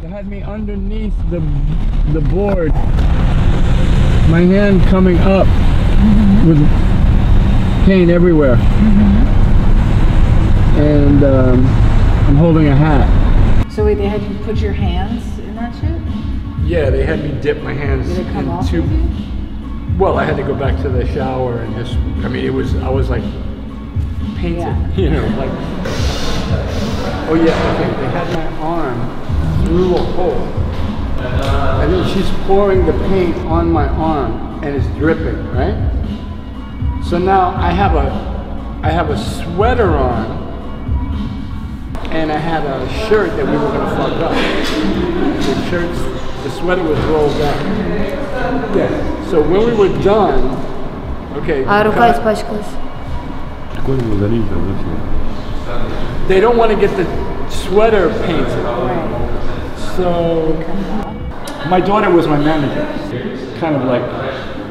They had me underneath the the board. My hand coming up with paint everywhere. And um, I'm holding a hat. So wait, they had you put your hands in that shit? Yeah, they had me dip my hands Did it come off into. with you? Well, I had to go back to the shower and just. I mean, it was. I was like painted. Yeah. You know, like. Oh yeah. Okay. They had my arm through a hole, and then she's pouring the paint on my arm, and it's dripping. Right. So now I have a, I have a sweater on, and I had a shirt that we were gonna fuck up. The shirts, the sweater was rolled up. Yeah. So when we were done, okay. А рука cut- испачкалась. Такой удалить, да, зачем? they don't want to get the sweater painted. So my daughter was my manager, kind of like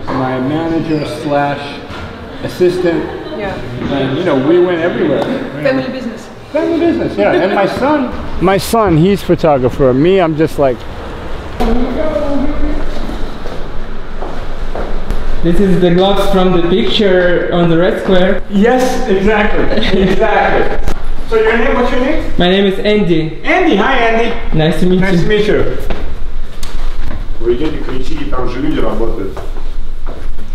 my manager slash assistant, Yeah. and you know we went everywhere. Family business. Family business, yeah. And my son, my son, he's photographer. Me, I'm just like This is the gloves from the picture on the red square. yes, exactly, exactly. So your name? What's your name? My name is Andy. Andy. Hi, Andy. Nice to meet Nice to you. meet you. Вы идете, кричите, там же люди работают.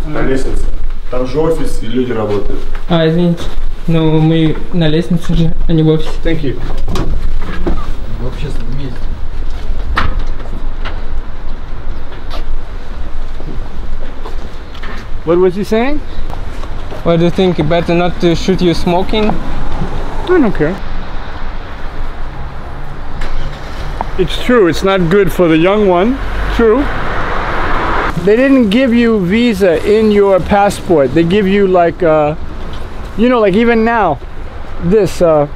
На лестнице. Там же офис, и люди работают. А, извините. Ну, мы на лестнице же, а не в офисе. Thank you. What was he saying? What do you think? Better not to shoot you smoking? I don't care. It's true, it's not good for the young one. True. They didn't give you visa in your passport. They give you like uh you know like even now this uh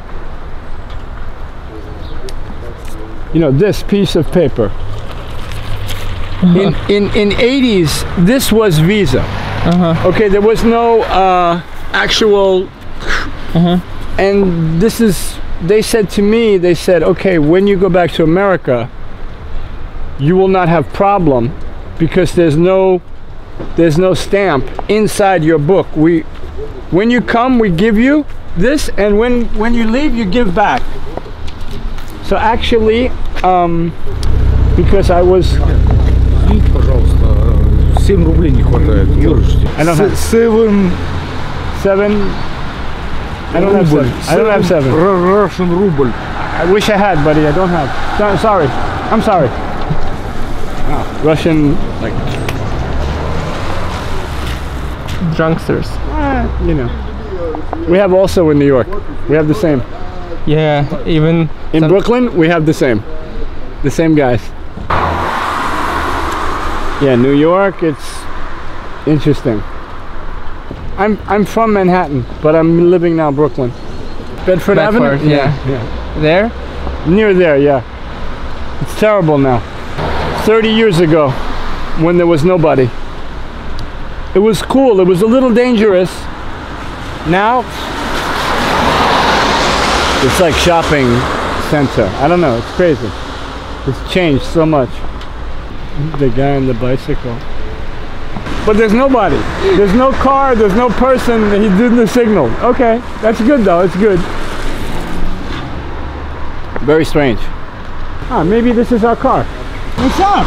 you know this piece of paper. In in in 80s this was visa. Uh-huh. Okay, there was no uh actual Uh-huh and this is they said to me they said okay when you go back to america you will not have problem because there's no there's no stamp inside your book. We when you come we give you this and when when you leave you give back. So actually um, because i was I don't have... Seven, seven. I don't have seven. I don't have seven. Russian ruble. I wish I had, buddy. I don't have. Sorry. I'm sorry. Wow. Russian, like drunksters. Eh, you know, we have also in New York. We have the same. Yeah, even in Brooklyn, we have the same. The same guys. Yeah, New York. It's interesting. I'm I'm from Manhattan, but I'm living now Brooklyn. Bedford, Avenue? Bedford, yeah. yeah. there. Near there, yeah. It's terrible now. 30 years ago, when there was nobody. It was cool. It was a little dangerous. Now, it's like shopping center. I don't know. It's crazy. It's changed so much. The guy on the bicycle. But there's nobody. There's no car. There's no person. He did the signal. Okay, that's good though. It's good. Very strange. Ah, maybe this is our car. What's up?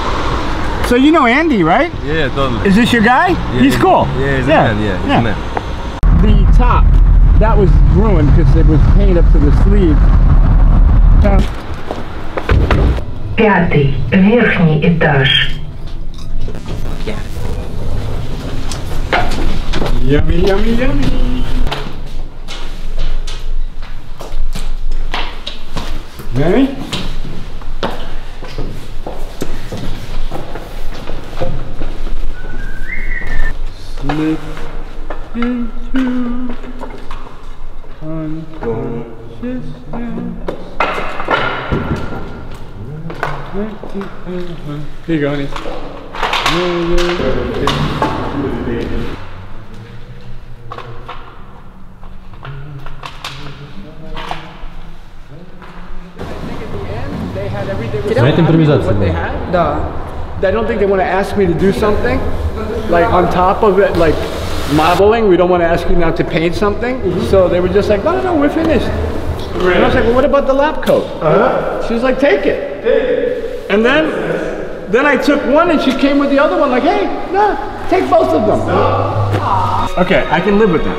So you know Andy, right? Yeah, totally. Is this your guy? he's cool. Yeah, he's Yeah, a man, yeah, he's yeah. a man. The top, that was ruined because it was paint up to the sleeve. Uh, Пятый, верхний этаж. Yummy, yummy, yummy. Ready? Slip into unconsciousness. Here you go, honey. they had everything На это импровизация была. Да. I don't think they want to ask me to do something, like on top of it, like modeling. We don't want to ask you now to paint something. So they were just like, no, no, no, we're finished. And I was like, well, what about the lab coat? She was like, take it. And then, then I took one, and she came with the other one, like, hey, no, take both of them. Okay, I can live with that.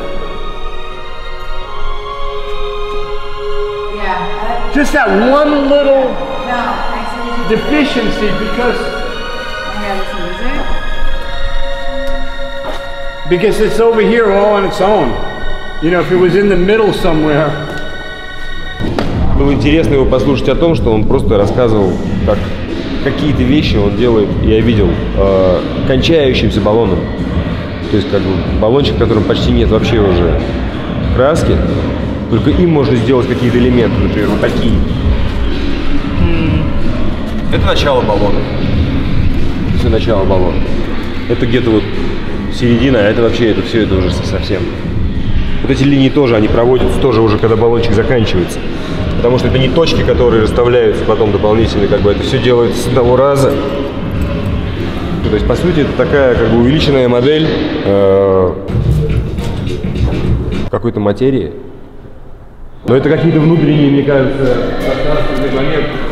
Yeah. Just that one little No, thanks. Deficiency because because it's over here all on its own. You know, if it was in the middle somewhere. Было интересно его послушать о том, что он просто рассказывал, как какие-то вещи он делает, я видел, э, кончающимся баллоном. То есть как бы баллончик, в котором почти нет вообще уже краски, только им можно сделать какие-то элементы, например, вот такие. Это начало баллона. Все начало баллона. Это где-то вот середина, а это вообще, это все, это уже совсем. Вот эти линии тоже, они проводятся тоже уже, когда баллончик заканчивается. Потому что это не точки, которые расставляются потом дополнительно, как бы это все делается с одного раза. То есть, по сути, это такая как бы увеличенная модель э, какой-то материи. Но это какие-то внутренние, мне кажется, пространственные моменты.